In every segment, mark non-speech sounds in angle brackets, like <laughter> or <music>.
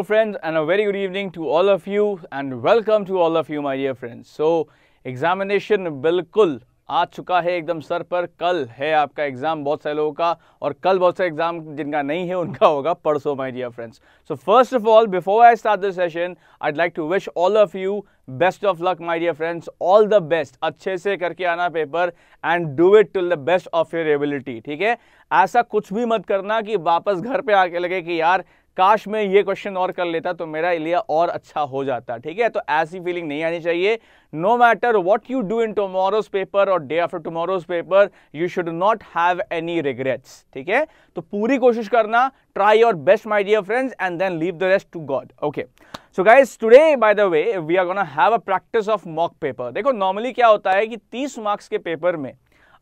Hello, friends, and a very good evening to all of you, and welcome to all of you, my dear friends. So, examination बिल्कुल आ चुका है एकदम sir पर। कल है आपका एग्ज़ाम बहुत सारे लोगों का और कल बहुत सारे एग्ज़ाम जिनका नहीं है उनका होगा परसों my dear friends so first of all before I start this session I like to wish all of you best of luck my dear friends all the best अच्छे से करके आना paper and do it till the best of your ability ठीक है? ऐसा कुछ भी मत करना कि वापस घर पे आके लगे कि यार काश मैं ये क्वेश्चन और कर लेता तो मेरा लिए और अच्छा हो जाता, ठीक है? तो ऐसी फीलिंग नहीं आनी चाहिए। No matter what you do in tomorrow's paper और day after tomorrow's paper you should not have any regrets ठीक है? तो पूरी कोशिश करना try your best my dear friends and then leave the rest to God okay so guys today by the way we are gonna have a practice of mock paper देखो normally क्या होता है कि 30 मार्क्स के paper में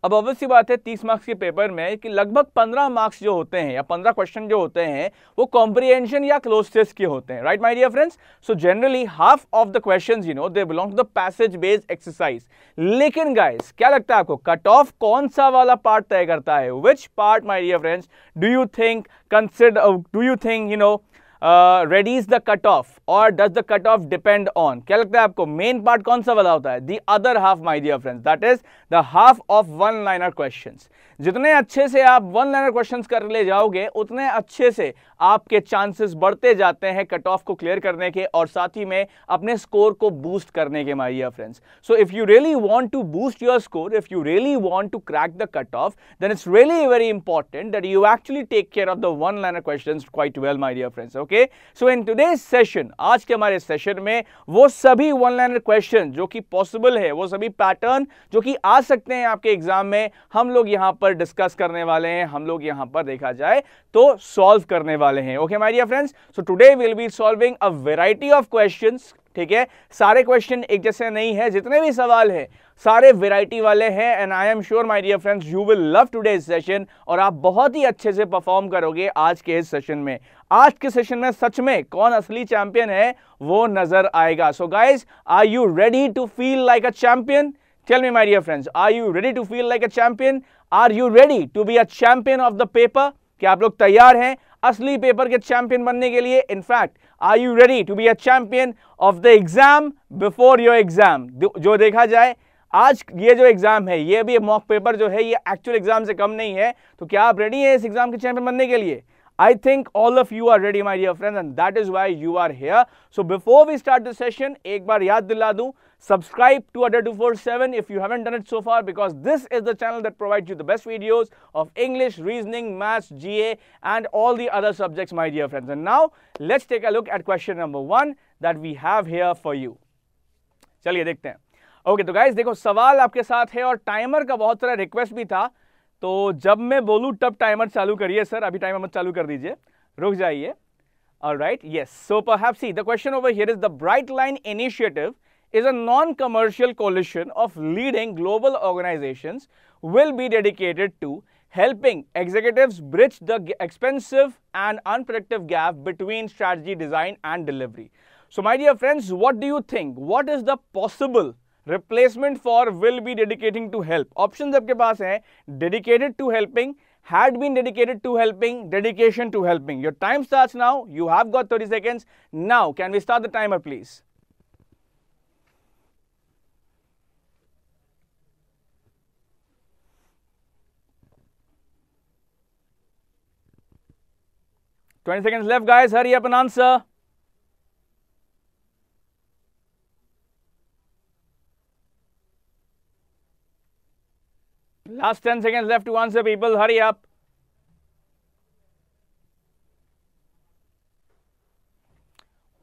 अब obviously बात है, तीस मार्क्स के पेपर में कि लगभग पंद्रह मार्क्स जो होते हैं या पंद्रह क्वेश्चन जो होते हैं, वो कॉम्प्रिहेंशन या क्लोज टेस्ट के होते हैं right my dear friends so generally half of the questions you know they belong to the passage based exercise लेकिन गाइस क्या लगता है आपको? कट ऑफ़ कौन सा वाला पार्ट तय करता है? Which part my dear friends do you think consider do you think you know readies the cut off और does the cut off depend on क्या लगता है आपको? मेन पार्ट कौन सा वाला होता है? The other half my dear friends that is the half of one liner questions जितने अच्छे से आप वन लाइनर क्वेश्चंस कर ले जाओगे, उतने अच्छे से आपके चांसेस बढ़ते जाते हैं कट ऑफ़ को क्लियर करने के और साथ ही में अपने स्कोर को बूस्ट करने के my dear friends so if you really want to boost your score if you really want to crack the cut off then it's really very important that you actually take care of the one liner question quite well my dear friends okay so in today session आज के हमारे session में वो सभी one liner question जो कि possible है, वो सभी पैटर्न जो कि आ सकते हैं आपके एग्ज़ाम में, हम लोग यहाँ पर डिस्कस करने वाले हैं, हम लोग यहाँ पर देखा जाए तो सॉल्व करने वाले हैं। Okay my dear friends so today will be solving a variety of questions ठीक है? सारे क्वेश्चन एक जैसे नहीं है, जितने भी सवाल हैं, सारे वेराइटी वाले हैं and I am sure my dear friends you will love today session और आप बहुत ही अच्छे से परफॉर्म करोगे आज के इस सेशन में। आज के सेशन में सच में कौन असली चैंपियन है, वो नज़र आएगा। So guys are you ready to feel like a champion tell me my dear friends are you ready to feel like a champion are you ready to be a champion of the paper क्या आप लोग तैयार हैं असली paper के champion बनने के लिए? In fact are you ready to be a champion of the exam before your exam जो देखा जाए आज ये जो एग्ज़ाम है ये भी मॉक पेपर जो है ये एक्चुअल एग्ज़ाम से कम नहीं है। तो क्या आप रेडी हैं इस एग्ज़ाम के चैंपियन बनने के लिए? I think all of you are ready, my dear friends, and that is why you are here. So before we start the session, एक बार याद दिला दूँ, subscribe to Adda 247 if you haven't done it so far because this is the channel that provides you the best videos of English, reasoning, maths, GA and all the other subjects, my dear friends. And now let's take a look at question number one that we have here for you. चलिए देखते हैं okay okay, तो guys देखो सवाल आपके साथ है और टाइमर का बहुत सारा रिक्वेस्ट भी था तो जब मैं बोलूँ तब टाइमर चालू करिए सर अभी टाइमर मत चालू कर दीजिए रुक जाइए All right, yes. So perhaps see the question over here is the Bright Line Initiative is a non-commercial coalition of leading global organizations will be dedicated to helping executives bridge the expensive and unproductive gap between strategy design and delivery. So my dear friends, what do you think? What is the possible replacement for will be dedicating to help? Options आपके पास हैं dedicated to helping, had been dedicated to helping, dedication to helping. Your time starts now. You have got 30 seconds. Now, can we start the timer, please? Twenty seconds left, guys. Hurry up and answer. Last 10 seconds left to answer, people. Hurry up.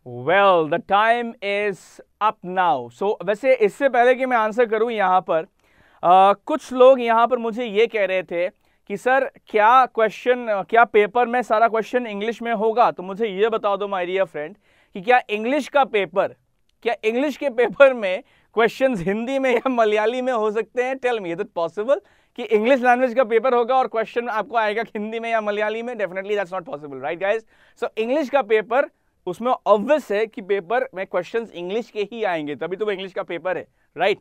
Well the time is up now so वैसे इससे पहले कि मैं answer करूँ यहाँ पर uh, कुछ लोग यहाँ पर मुझे ये कह रहे थे कि सर, क्या क्वेश्चन क्या पेपर में सारा क्वेश्चन इंग्लिश में होगा? तो मुझे ये बता दो माय डियर फ्रेंड कि क्या इंग्लिश का पेपर क्या इंग्लिश के पेपर में क्वेश्चंस हिंदी में या मलयाली में हो सकते हैं? Tell me is it possible कि इंग्लिश लैंग्वेज का पेपर होगा और क्वेश्चन आपको आएगा हिंदी में या मलयाली में? Definitely that's not possible right guys so English का पेपर उसमें ऑब्वियस है कि पेपर में क्वेश्चंस इंग्लिश के ही आएँगे, तभी तो वो इंग्लिश का पेपर है right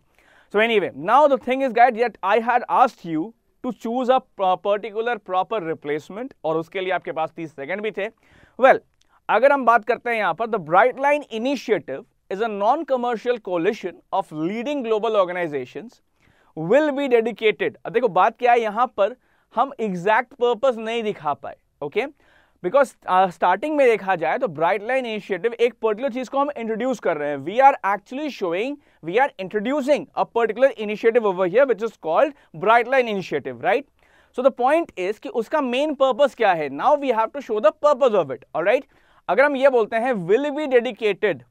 so anyway now the thing is guys that I had asked you to choose a particular proper replacement और उसके लिए आपके पास तीस सेकंड भी थे वेल well, अगर हम बात करते हैं यहाँ पर the bright line initiative is a non commercial coalition of leading global organization will be dedicated देखो बात क्या है यहाँ पर हम एग्जैक्ट पर्पज नहीं दिखा पाए okay okay? Because starting uh, में देखा जाए तो ब्राइट लाइन इनिशिएटिव एक पर्टिकुलर चीज़ को हम इंट्रोड्यूस कर रहे हैं। We are actually showing we are introducing a particular initiative over here which is called bright line initiative right so the point is कि उसका मेन पर्पज क्या है? Now we have to show the purpose of it right अगर हम ये बोलते हैं will be dedicated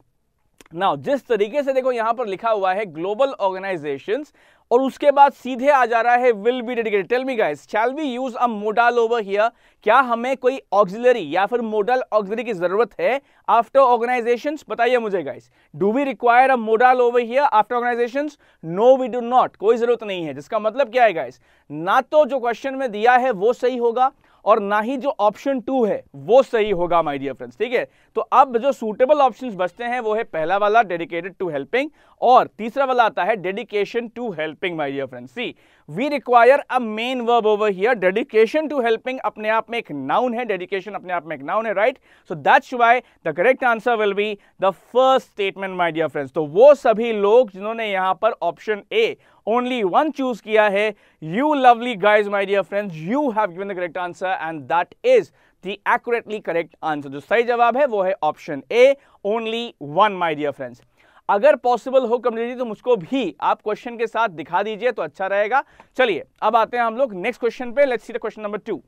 now जिस तरीके से देखो यहाँ पर लिखा हुआ है ग्लोबल ऑर्गेनाइजेशंस और उसके बाद सीधे आ जा रहा है will be dedicated tell me guys shall we use a model over here क्या हमें कोई ऑक्सिलरी या फिर मोडल ऑक्सिलरी की ज़रूरत है आफ्टर ऑर्गेनाइजेशंस बताइए मुझे guys do we require a model over here after organizations no we do not कोई ज़रूरत नहीं है। जिसका मतलब क्या है गाइस ना तो जो क्वेश्चन में दिया है, वो सही होगा, और ना ही जो ऑप्शन टू है, वो सही होगा माय डियर फ्रेंड्स ठीक है? तो अब जो सूटेबल ऑप्शन बचते हैं, वो है पहला वाला डेडिकेटेड टू हेल्पिंग और तीसरा वाला आता है dedication to helping my dear friend see we require a main verb over here dedication to helping अपने आप में एक नाउन है डेडिकेशन अपने आप में एक नाउन है right so that's why the correct answer will be the first statement my dear friends तो वो सभी लोग जिन्होंने यहाँ पर option A only one choose किया है you lovely guys my dear friends you have given the correct answer and that is the accurately correct answer जो सही जवाब है वो है option A only one my dear friends अगर possible हो कम्युनिटी तो मुझको भी आप क्वेश्चन के साथ दिखा दीजिए तो अच्छा रहेगा। चलिए अब आते हैं हम लोग नेक्स्ट क्वेश्चन पे। Let's see the question number two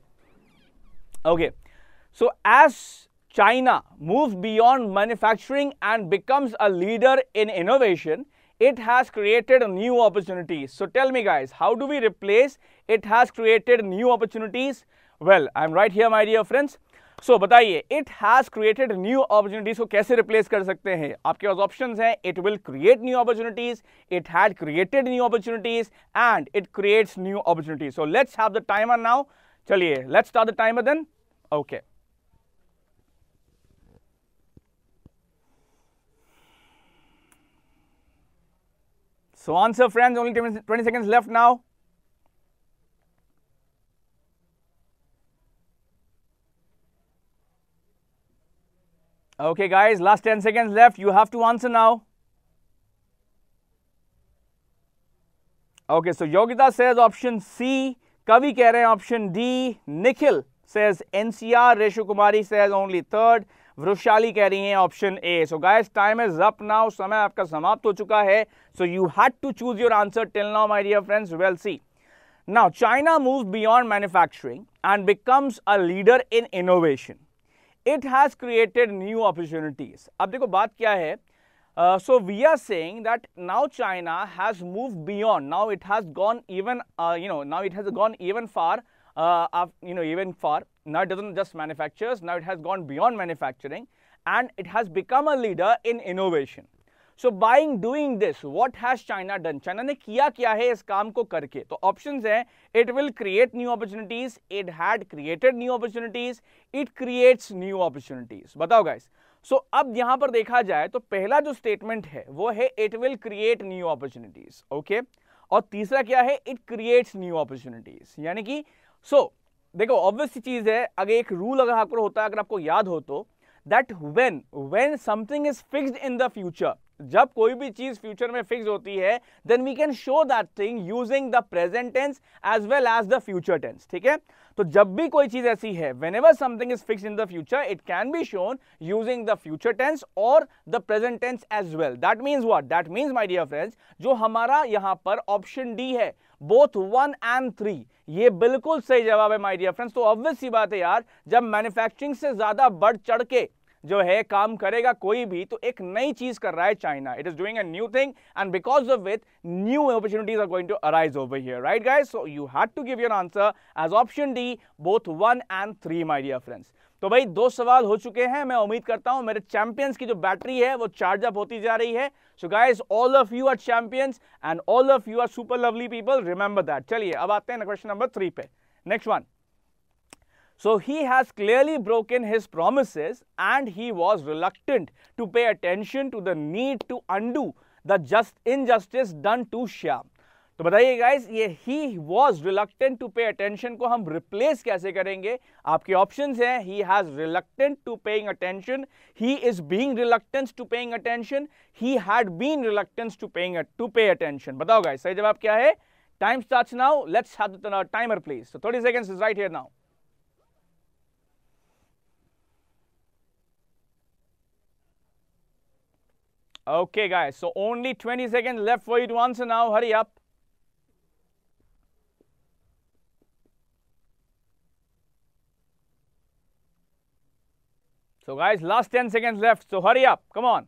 okay so as China move beyond manufacturing and becomes a leader in innovation it has created new opportunities. So tell me guys, how do we replace it has created new opportunities? Well, I'm right here my dear friends. So बताइए it has created new opportunities को कैसे replace कर सकते हैं आपके पास options हैं it will create new opportunities it had created new opportunities and it creates new opportunities so let's have the timer now चलिए let's start the timer then okay So answer friends, only 20 seconds left now. Okay guys, last 10 seconds left. You have to answer now. Okay, so Yogita says option C. Kavi keh rahe option D. Nikhil says NCR. Reshu Kumari says only third. Vrushali कह रही हैं option A so guys time is up now समय आपका समाप्त हो चुका है so you had to choose your answer till now my dear friends well see now China move beyond manufacturing and becomes a leader in innovation It has created new opportunities अब देखो बात क्या है so we are saying that now China has move beyond now it has gone even you know now it has gone even far uh, you know, even far. Now it doesn't just manufactures, now it has gone beyond manufacturing and it has become a leader in innovation. So by doing this, what has China done? China ने किया क्या है इस काम को करके तो options हैं it will create new opportunities, it had created new opportunities, it creates new opportunities. बताओ guys. सो so, अब यहाँ पर देखा जाए तो पहला जो स्टेटमेंट है वो है it will create new opportunities okay और तीसरा क्या है इट क्रिएट्स न्यू अपॉर्चुनिटीज़ यानी कि सो so, देखो ऑब्वियस चीज़ है अगर एक रूल अगर आपको होता है अगर आपको याद हो तो that when when something is fixed in the future जब कोई भी चीज़ फ्यूचर में फिक्स होती है then we can show that thing using the present tense as well as the future tense ठीक है? तो जब भी कोई चीज़ ऐसी है whenever something is fix in the future it can be shown using the future tense और the present tense as well that means what that means my dear friends जो हमारा यहाँ पर ऑप्शन डी है बोथ वन एंड थ्री ये बिल्कुल सही जवाब है माय डियर फ्रेंड्स तो ऑब्वियस सी बात है यार, जब मैन्युफैक्चरिंग से ज़्यादा बढ़ चढ़ के जो है, काम करेगा कोई भी तो एक नई चीज़ कर रहा है China it is doing a new thing and because of with new opportunities are going to arise over here right guys so you had to give your answer as option D both one and three my dear friends तो भाई, दो सवाल हो चुके हैं, मैं उम्मीद करता हूँ मेरे चैंपियंस की जो बैटरी है, वो चार्ज अप होती जा रही है। So guys all of you are champions and all of you are super lovely people remember that चलिए, अब आते हैं क्वेश्चन नंबर थ्री पे. Next one So, he has clearly broken his promises and he was reluctant to pay attention to the need to undo the just, injustice done to Shyam. तो बताइए guys ये he was reluctant to pay attention को हम replace कैसे करेंगे? आपके option हैं he has reluctant to paying attention he is being reluctance to paying attention he had been reluctance to paying to pay attention बताओ guys सही जवाब क्या है? Time starts now let's have the timer please so 30 seconds is right here now Okay, guys, so only 20 seconds left for you to answer now. Hurry up. So guys, last 10 seconds left. So hurry up. Come on.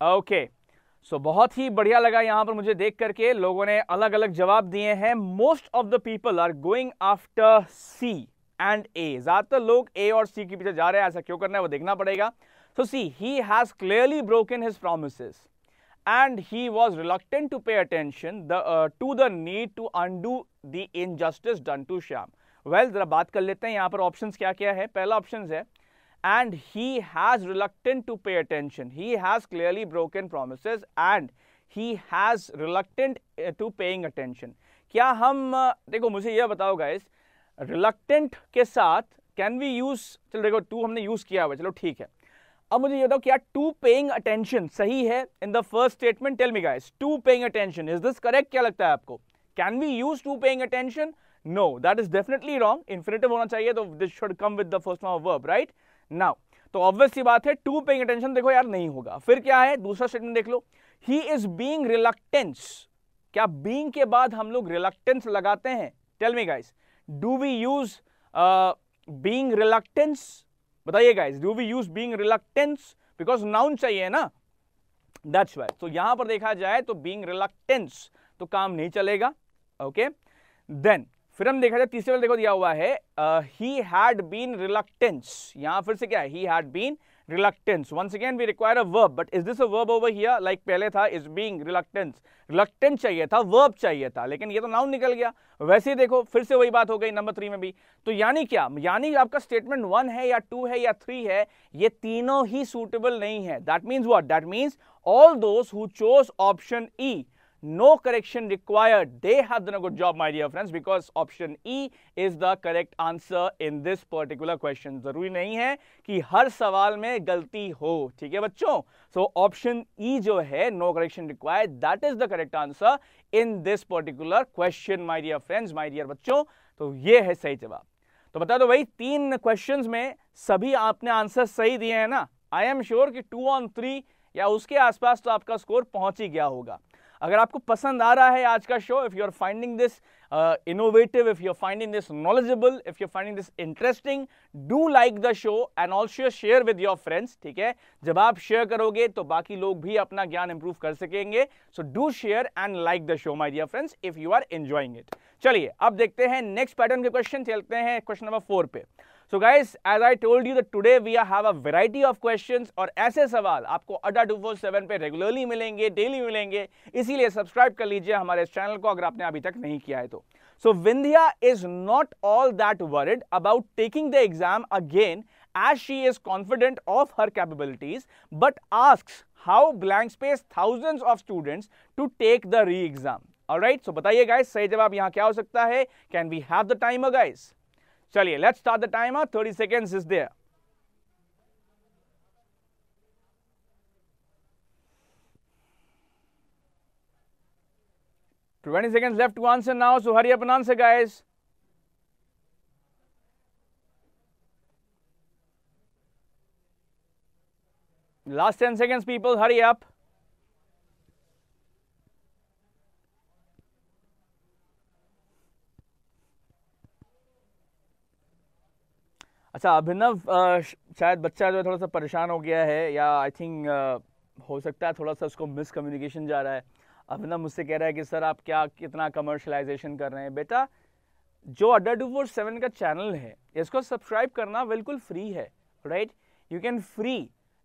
okay. So so, बहुत ही बढ़िया लगा यहाँ पर मुझे देख करके। लोगों ने अलग अलग जवाब दिए हैं। Most of the people are going after C and A ज़्यादातर लोग ए और सी के पीछे जा रहे हैं। ऐसा क्यों करना है वो देखना पड़ेगा। So C he has clearly broken his promise and he was reluctant to pay attention the, uh, to the need to undo the done to Shyam. Well, जरा बात कर लेते हैं यहाँ पर options क्या क्या है। पहला ऑप्शन है and he has reluctant to pay attention. He has clearly broken promises and he has reluctant uh, to paying attention. क्या हम uh, देखो मुझे यह बताओ guys reluctant के साथ can we use चलो देखो टू हमने यूज़ किया हुआ चलो ठीक है। अब मुझे ये बताओ क्या टू पेइंग अटेंशन सही है? In the first statement tell me guys to paying attention is this correct क्या लगता है आपको? Can we use to paying attention no that is definitely wrong infinitive होना चाहिए तो this should come with the first form of verb right now तो obvious सी बात है टू पेइंग अटेंशन देखो यार, नहीं होगा। फिर क्या है? दूसरा स्टेटमेंट देख लो। ही इज़ बीइंग रिलक्टेंस क्या बीइंग के बाद हम लोग रिलक्टेंस लगाते हैं? Tell me guys do we use being reluctance बताइए guys do we use being reluctance because noun चाहिए ना। दैट्स वाई तो यहाँ पर देखा जाए तो बीइंग रिलक्टेंस तो काम नहीं चलेगा। ओके देन फिर हम देखा जाए, तीसरे वाले देखो दिया हुआ है ही हैड बीन रिलक्टेंस यहाँ फिर से क्या है? He had been reluctance. Once again, we require a verb, but is this a verb over here? Like पहले था, is being reluctance. Reluctant चाहिए था, verb चाहिए था, लेकिन ये तो नाउन निकल गया। वैसे ही देखो, फिर से वही बात हो गई नंबर थ्री में भी। तो यानी क्या? यानी आपका स्टेटमेंट वन है या टू है या थ्री है, ये तीनों ही सुटेबल नहीं है। That means what that means all those who chose option E no correction required they have done a good job my dear friends because option e is the correct answer in this particular question ज़रूरी नहीं है कि हर सवाल में गलती हो ठीक है बच्चों so option e जो है no correction required that is the correct answer in this particular question my dear friends my dear बच्चों तो ये है सही जवाब तो बता दो भाई तीन क्वेश्चंस में सभी आपने आंसर सही दिए हैं ना आई एम श्योर कि टू ऑन थ्री या उसके आसपास तो आपका स्कोर पहुँच ही गया होगा अगर आपको पसंद आ रहा है आज का show if you are finding this innovative if you are finding this knowledgeable if you finding this interesting do like the show and also share with your friends ठीक है? जब आप शेयर करोगे तो बाकी लोग भी अपना ज्ञान इंप्रूव कर सकेंगे। So do share and like the show my dear friends if you are enjoying it चलिए, अब देखते हैं नेक्स्ट पैटर्न के क्वेश्चन चलते हैं क्वेश्चन नंबर फोर पे। So guys as I told you that today we have a variety of questions और ऐसे सवाल आपको अड्डा टू फोर सेवन पे रेगुलरली मिलेंगे डेली मिलेंगे। इसीलिए सब्सक्राइब कर लीजिए हमारे इस चैनल को अगर आपने अभी तक नहीं किया है तो। So Vindhya is not all that worried about taking the exam again as she is confident of her capabilities, but asks how blank space thousands of students to take the re-exam. All right, so बताइए guys, सही जवाब यहाँ क्या हो सकता है? Can we have the timer, guys? चलिए let's start the timer 30 seconds is there Twenty seconds left to answer now, so hurry up and answer, guys. Last 10 seconds, people, hurry up. अच्छा अभिनव शायद बच्चा जो है थोड़ा सा परेशान हो गया है या आई थिंक हो सकता है थोड़ा सा उसको मिस कम्युनिकेशन जा रहा है। अभिनव मुझसे कह रहा है कि, सर, आप क्या, कितना कमर्शलाइजेशन कर रहे हैं? बेटा, जो अड्डा टू फोर सेवन का चैनल है, इसको सब्सक्राइब करना बिल्कुल फ्री है राइट यू कैन फ्री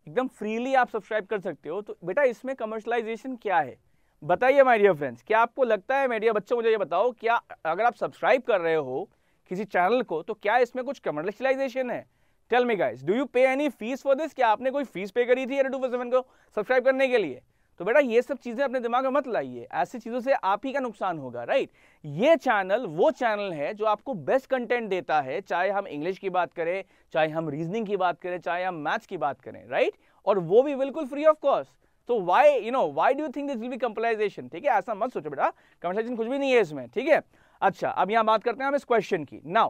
एकदम फ्रीली आप सब्सक्राइब कर सकते हो। तो बेटा, इसमें कमर्शलाइजेशन क्या है? बताइए माय डियर फ्रेंड्स क्या आपको लगता है मेडिया बच्चों, मुझे ये बताओ, क्या अगर आप सब्सक्राइब कर रहे हो किसी चैनल को तो क्या इसमें कुछ कमर्शलाइजेशन है? Tell me guys do you pay any fees for this क्या आपने कोई फ़ीस पे करी थी एयर टू को सब्सक्राइब करने के लिए? तो बेटा, ये सब चीज़ें अपने दिमाग में मत लाइए। ऐसी चीज़ों से आप ही का नुकसान होगा राइट ये चैनल वो चैनल है जो आपको बेस्ट कंटेंट देता है, चाहे हम इंग्लिश की बात करें, चाहे हम रीजनिंग की बात करें, चाहे हम मैथ्स की बात करें राइट और वो भी बिल्कुल फ्री ऑफ़ कॉस्ट तो why you know why do think this will be commercialization ठीक है, ऐसा मत सोचो बेटा। कंपलाइजेशन कुछ भी नहीं है इसमें, ठीक है? अच्छा अब यहाँ बात करते हैं हम इस क्वेश्चन की now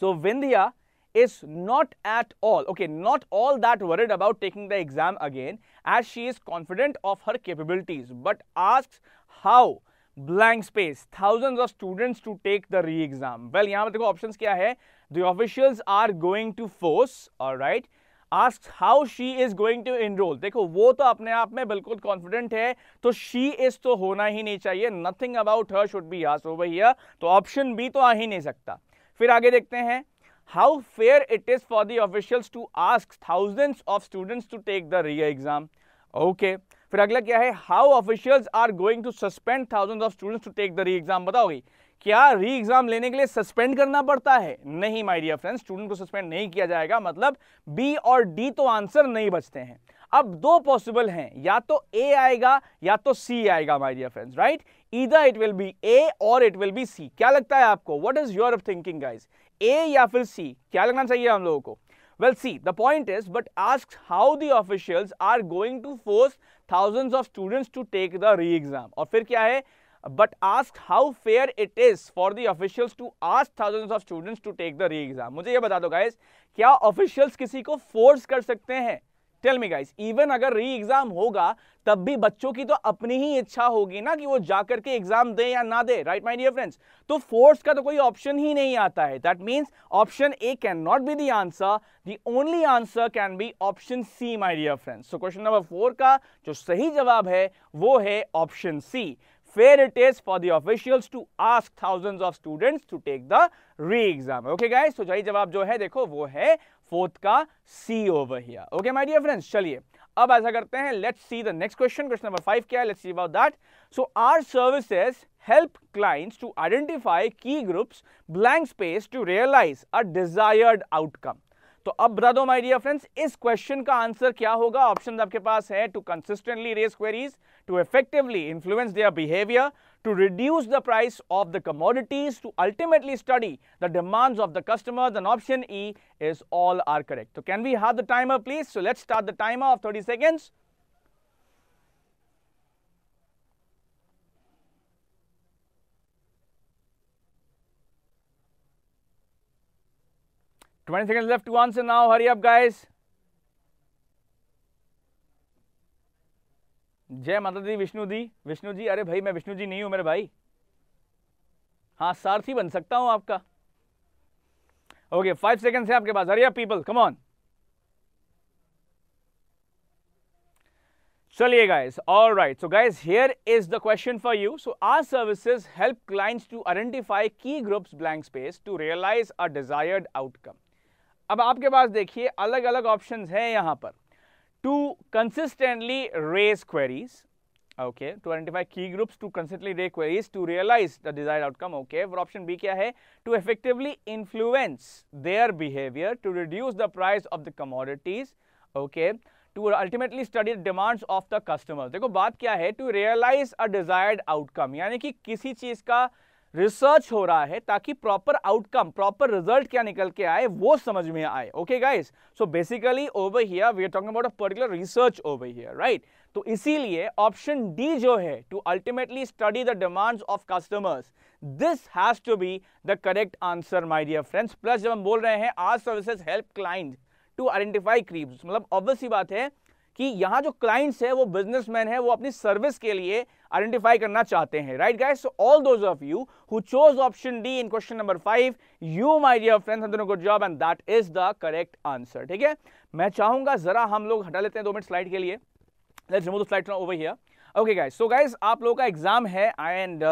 so Vindhya is not at all, okay, not all that worried about taking the exam again as she is confident of her capabilities, but asks how blank space thousands of students to take the re-exam. Well, यहाँ पर देखो options क्या है? The officials are going to force, all right, ask how she is going to enrol देखो, वो तो अपने आप में बिल्कुल कॉन्फिडेंट है तो शी इज़ तो होना ही नहीं चाहिए। Nothing about her should be as भैया तो ऑप्शन बी तो आ ही नहीं सकता। फिर आगे देखते हैं how fair it is for the officials to ask thousands of students to take the rear exam okay फिर अगला क्या है? How officials are going to suspend thousand of students to take the re exam बताओगी क्या री exam लेने के लिए suspend करना पड़ता है? नहीं माय डियर फ्रेंड्स स्टूडेंट को सस्पेंड नहीं किया जाएगा। मतलब बी और डी तो आंसर नहीं बचते हैं। अब दो पॉसिबल हैं। या तो ए आएगा, या तो सी आएगा माय डियर फ्रेंड्स राइट इधर इट विल बी ए और इट विल बी सी क्या लगता है आपको? What is your thinking guys A या फिर सी क्या लगना चाहिए हम लोगों को? Well see the point is but ask how the officials are going to force thousands of students to take the re exam और फिर क्या है? Ask how fair it is for the officials to ask thousands of students to take the re exam मुझे ये बता दो guys क्या officials किसी को फोर्स कर सकते हैं? टेल मी गाइस इवन अगर री एग्ज़ाम होगा, तब भी बच्चों की तो अपनी ही इच्छा होगी ना कि वो जाकर के एग्ज़ाम दे या ना दे राइट माय डियर फ्रेंड्स तो फोर्स का तो कोई ऑप्शन ही नहीं आता है। That means option A can not be the answer the only answer can be option C my dear friends question number four का जो सही जवाब है, वो है option C fair it is for the officials to ask thousands of students to take the re-exam. Okay guys, so सही जवाब जो है देखो वो है फोर्थ का C over here okay my dear friends चलिए अब ऐसा करते हैं let's see the next question question number five क्या है let's see about that so are services help clients to identify key groups blank space to realize a desired outcome तो अब बता दो माई डियर फ्रेंड्स इस question का answer क्या होगा? ऑप्शन आपके पास है to consistently raise queries to effectively influence their behaviour to reduce the price of the commodities to ultimately study the demand of the customer an option E is all are correct तो can we have the timer please so let start the timer of thirty seconds 20 seconds left to answer now. Hurry up, guys. जय माता दी विष्णु दी विष्णु जी अरे भाई मैं विष्णु जी नहीं हूँ मेरे भाई हाँ सारथी बन सकता हूँ आपका ओके फाइव सेकेंड है आपके पास अप पीपल कम ऑन चलिए guys all right so guys here is the question for you so our services help clients to identify key groups blank space to realize a desired outcome अब आपके पास देखिए अलग अलग option है यहाँ पर। To consistently raise queries okay to identify key groups to consistently raise queries to realise the desired outcome okay और option B क्या है? To effectively influence their behaviour to reduce the price of the commodities okay to ultimately study demands of the customer देखो, बात क्या है? To realise a desired outcome यानी कि किसी चीज़ का रिसर्च हो रहा है ताकि प्रॉपर आउटकम प्रॉपर रिज़ल्ट क्या निकल के आए, वो समझ में आए। Okay guys so basically over here we are talking about a particular research over here right तो इसीलिए ऑप्शन डी जो है to ultimately study the demands of customers this has to be the correct answer my dear friends plus जब हम बोल रहे हैं are services help client to identify creams मतलब ऑब्वियस ही बात है कि यहाँ जो क्लाइंट्स है, वो बिजनेसमैन है, वो अपनी सर्विस के लिए आइडेंटिफाई करना चाहते हैं right guys all those of you who chose option D in question number five you my dear friends have done good job and that is the correct answer ठीक है? मैं चाहूँगा जरा हम लोग हटा लेते हैं दो मिनट स्लाइड के लिए। Let's remove the slide over here okay guys so guys आप लोगों का एग्ज़ाम है and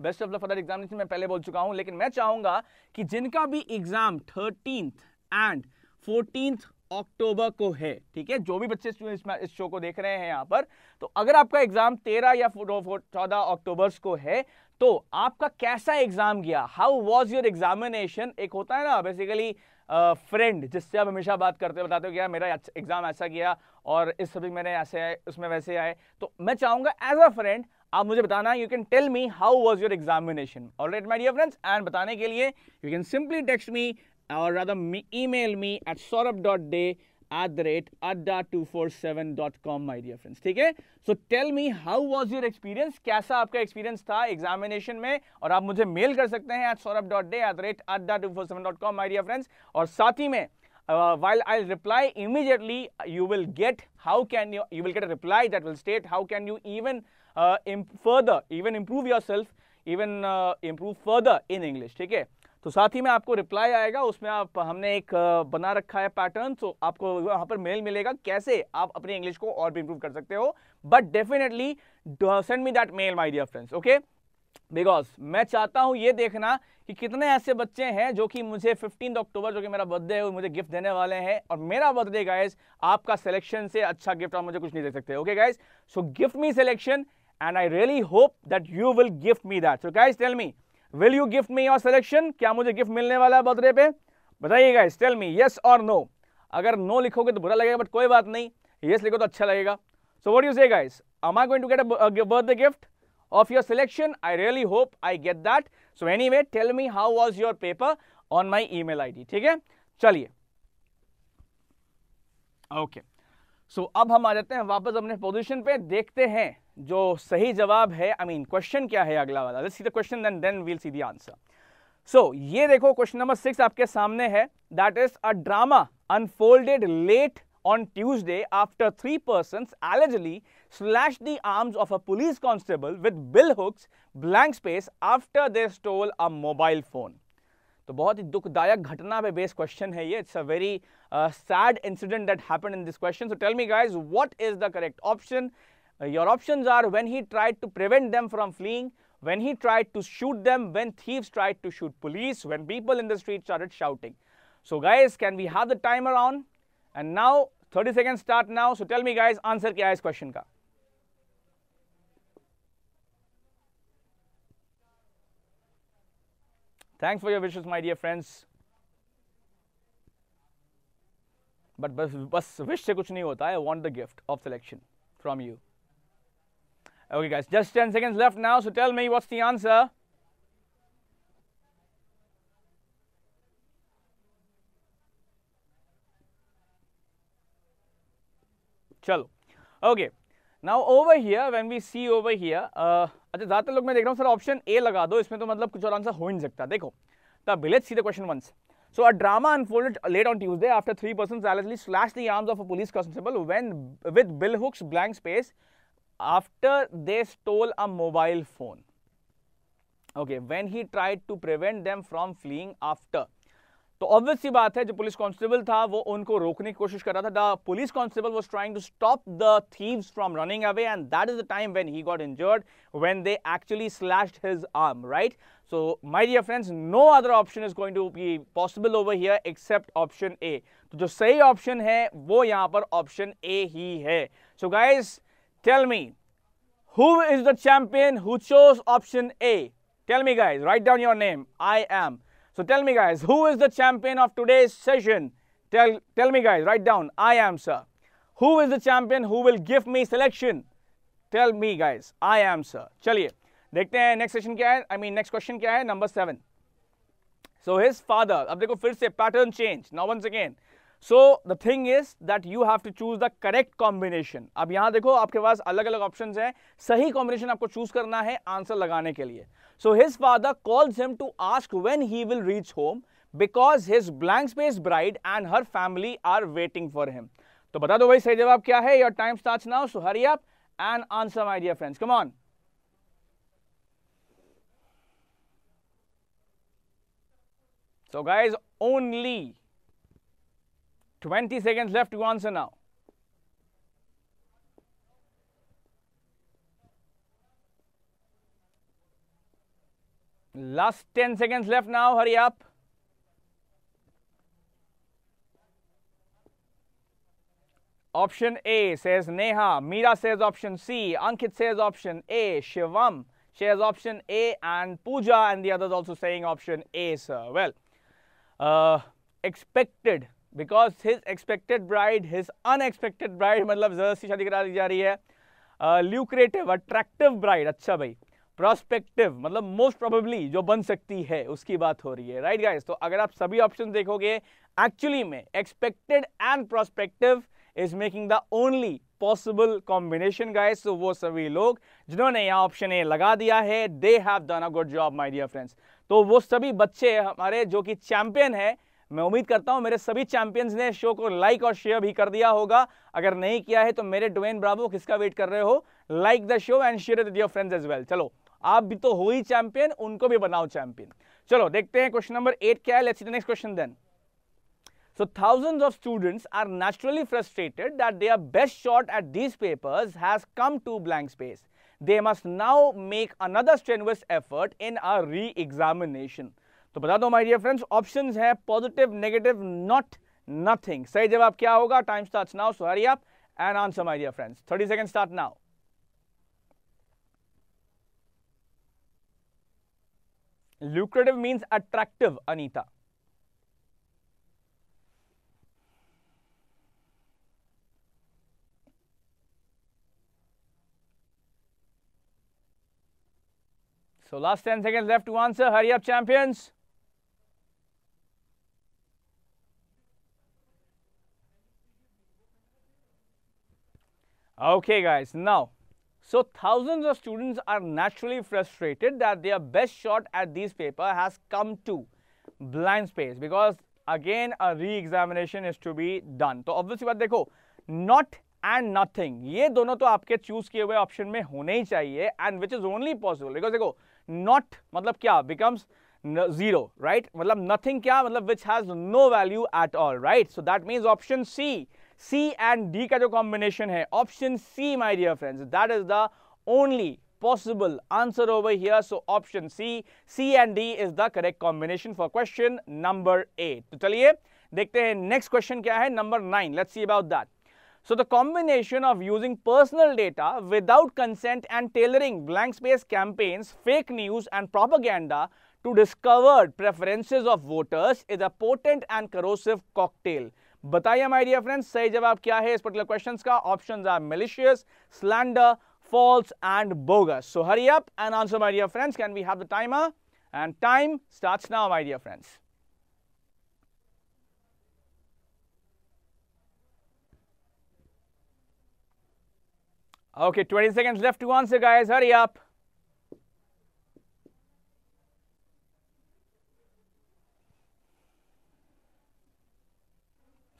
best of the for that examination मैं पहले बोल चुका हूँ, लेकिन मैं चाहूँगा कि जिनका भी exam thirteenth and fourteenth October को है ठीक है? जो भी बच्चे इस शो को देख रहे हैं यहाँ पर तो अगर आपका एग्ज़ाम तेरह या चौदह अक्टूबर को है तो आपका कैसा एग्ज़ाम गया? हाउ वॉज़ योर एग्जामिनेशन एक होता है ना बेसिकली फ्रेंड uh, जिससे आप हमेशा बात करते हो बताते हो कि यार मेरा एग्ज़ाम ऐसा गया और इस सब्जेक्ट मैंने ऐसे आए उसमें वैसे आए। तो मैं चाहूँगा एज अ फ्रेंड आप मुझे बताना you can tell me how was your examination alright my dear friends and बताने के लिए you can simply text me rather email me at Saurabh dot day at the rate adda247.com my dear friends है so tell me how was your experience कैसा आपका experience था examination में और आप मुझे mail कर सकते हैं at saurabh.day at the rate adda247.com my dear friends और साथ ही में uh, while I'll reply immediately you will get how can you you will get a reply that will state how can you even uh, further even improve yourself even uh, improve further in English है तो साथ ही में आपको reply आएगा, उसमें आप, हमने एक बना रखा है पैटर्न तो आपको वहाँ पर मेल मिलेगा कैसे आप अपनी इंग्लिश को और भी इंप्रूव कर सकते हो। But definitely send me that mail my dear friends okay because मैं चाहता हूँ ये देखना कि कितने ऐसे बच्चे हैं जो कि मुझे 15 अक्टूबर जो कि मेरा बर्थडे है मुझे गिफ्ट देने वाले हैं। और मेरा बर्थडे गाइज़ आपका सिलेक्शन से अच्छा गिफ्ट आप मुझे कुछ नहीं दे सकते okay guys so gift me selection and I really hope that you will gift me that so guys tell me will you gift me your selection क्या मुझे गिफ्ट मिलने वाला है बर्थडे पे बताइएगा टेल मी यस और no अगर no लिखोगे तो बुरा लगेगा बट कोई बात नहीं यस लिखो तो अच्छा लगेगा so what you say guys am I going to get a birthday gift of your selection? I really hope I get that. So anyway, tell me how was your paper on my email ID. ठीक है चलिए okay okay. So so, अब हम आ जाते हैं वापस अपने position पे देखते हैं जो सही जवाब है आई मीन क्वेश्चन क्या है अगला वाला? See the question then then we'll see the answer so ये देखो क्वेश्चन नंबर सिक्स आपके सामने है। That is a drama unfolded late on Tuesday after three persons allegedly slashed the arms of a police with bill hooks, blank space after they stole a mobile phone. तो बहुत ही दुखदायक घटना पे base question है ये। It's a very sad incident that happened in this question so tell me guys what is the correct option your options are when he tried to prevent them from fleeing when he tried to shoot them when thieves tried to shoot police when people in the street started shouting so guys can we have the timer on and now 30 seconds start now so tell me guys answer kya hai is question ka Thanks for your wishes, my dear friends. But बस बस wish से कुछ नहीं होता I want the gift of selection from you. Okay, guys, just 10 seconds left now. So tell me what's the answer. चलो now over here when we see over here uh, अच्छा ज़्यादातर लोग मैं देख रहा हूँ सर ऑप्शन ए लगा दो इसमें तो मतलब कुछ और आंसर हो नहीं सकता देखो तब let's see the question once So a drama unfolded late on Tuesday after three persons allegedly slashed the arms of a police constable when with bill hooks blank space after they stole a mobile phone okay when he tried to prevent them from fleeing after तो obvious ही बात है, जो police constable था, वो उनको रोकने की कोशिश कर रहा था। The police constable was trying to stop the thieves from running away and that is the time when he got injured when they actually slashed his arm right so my dear friends no other option is going to be possible over here except option A तो जो सही option है, वो यहाँ पर option A ही है। So guys tell me who is the champion who chose option a tell me guys write down your name i am So tell me guys, who is the champion of today's session? Tell, tell me guys, write down, I am sir. Who is the champion who will give me selection? Tell me guys, I am sir. चलिए देखते हैं next session क्या है I mean next question क्या है number seven so his father अब देखो फिर से pattern change now once again So the thing is that you have to choose the correct combination अब यहाँ देखो, आपके पास अलग अलग ऑप्शन हैं। सही कॉम्बिनेशन आपको चूज़ करना है आंसर लगाने के लिए। So his father calls him to ask when he will reach home because his blank space bride and her family are waiting for him तो बता दो भाई, सही जवाब क्या है? Your time start now so hurry up and answer my dear friends come on so guys only 20 seconds left to answer now. Last 10 seconds left now, hurry up. Option A says Neha, Meera says option C, Ankit says option A, Shivam shares option A and Pooja and the others also saying option A, sir. Well, uh, expected because his expected bride his unexpected bride मतलब ज़बरदस्ती शादी करा दी जा रही है। Lucrative attractive bride अच्छा भाई। Prospective मतलब मोस्ट प्रोबेबली जो बन सकती है, उसकी बात हो रही है। राइट right गाइस तो अगर आप सभी ऑप्शन देखोगे एक्चुअली में expected and prospective is making the only possible combination guys तो वो सभी लोग, जिन्होंने यहाँ ऑप्शन ए लगा दिया है they have done a good job my dear friends तो वो सभी बच्चे हमारे जो कि चैंपियन है मैं उम्मीद करता हूँ मेरे सभी चैंपियंस ने शो को लाइक और शेयर भी कर दिया होगा। अगर नहीं किया है तो मेरे डोवेन ब्रावो किसका वेट कर रहे हो? Like the show and share with your friends as well चलो, आप भी तो हो ही चैंपियन, उनको भी बनाओ चैंपियन। चलो, देखते हैं क्वेश्चन नंबर एट क्या है। Let's next question then so thousand of students are naturally frustrated that they are best shot at these papers has come to blank space they must now make another strenuous effort in a re examination तो बता दो my dear friends option है positive negative not nothing सही जवाब क्या होगा? Time start now so hurry up and answer my dear friends 30 second start now lucrative means attractive, anita. So last 10 seconds left to answer. Hurry up, champions. Okay guys, now, so thousands of students are naturally frustrated that their best shot at these paper has come to blind space because again a re-examination is to be done. तो obviously बात देखो, not and nothing ये दोनों तो आपके choose किए हुए option में होने ही चाहिए and which is only possible because देखो not मतलब क्या becomes zero right मतलब nothing क्या मतलब which has no value at all right so that means option C C and D का जो कॉम्बिनेशन है option C my dear friends that is the only possible answer over here so option C C and D is the correct combination for question number eight तो चलिए, देखते हैं next question क्या है number nine let see about that so the combination of using personal data without consent and tailoring blank space campaigns fake news and propaganda to discover preferences of voters is a potent and corrosive cocktail बताइए my dear friends सही जवाब क्या है इस particular questions का? Options are malicious slander false and bogus so hurry up and answer my dear friends can we have the timer and time starts now my dear friends okay 20 seconds left to answer guys hurry up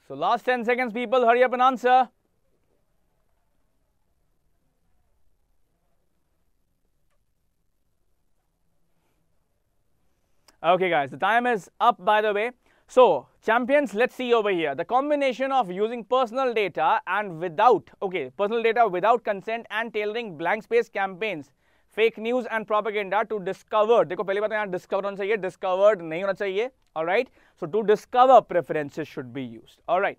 So last 10 seconds, people, hurry up and answer. Okay, guys, the time is up, by the way. So, champions, let's see over here. The combination of using personal data and without, okay, personal data without consent and tailoring blank space campaigns fake news and propaganda to discover देखो, पहली बात तो यहाँ discover होना चाहिए discovered नहीं होना चाहिए right so to discover preferences should be use right